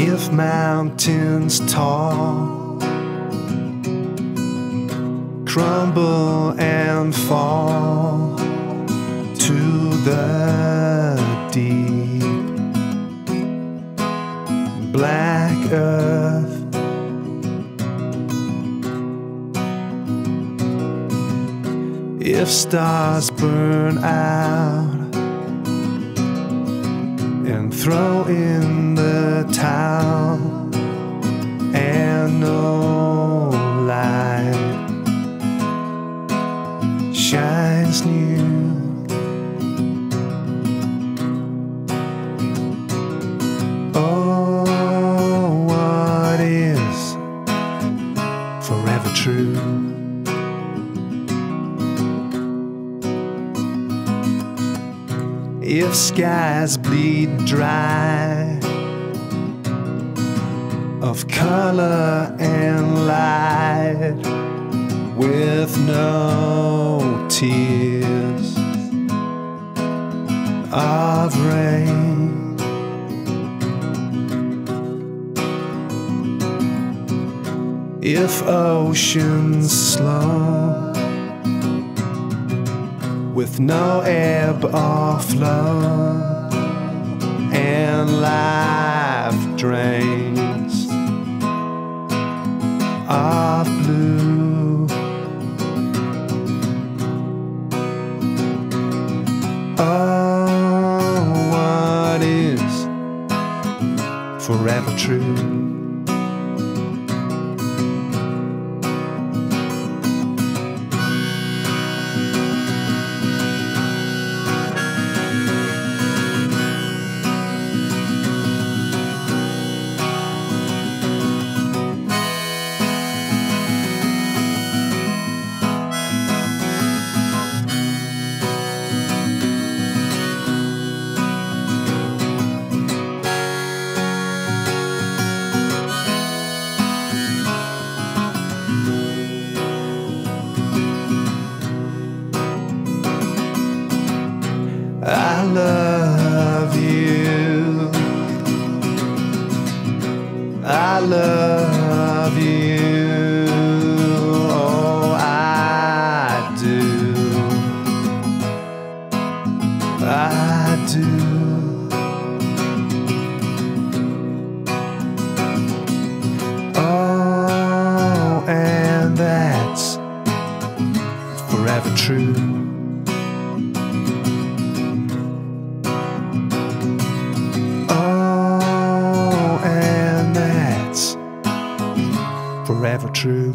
if mountains tall crumble and fall to the deep black earth. If stars burn out and throw in If skies bleed dry of color and light with no tears of rain. If oceans slow with no ebb or flow and life drains of blue. Oh, what is forever true? True. Oh, and that's forever true.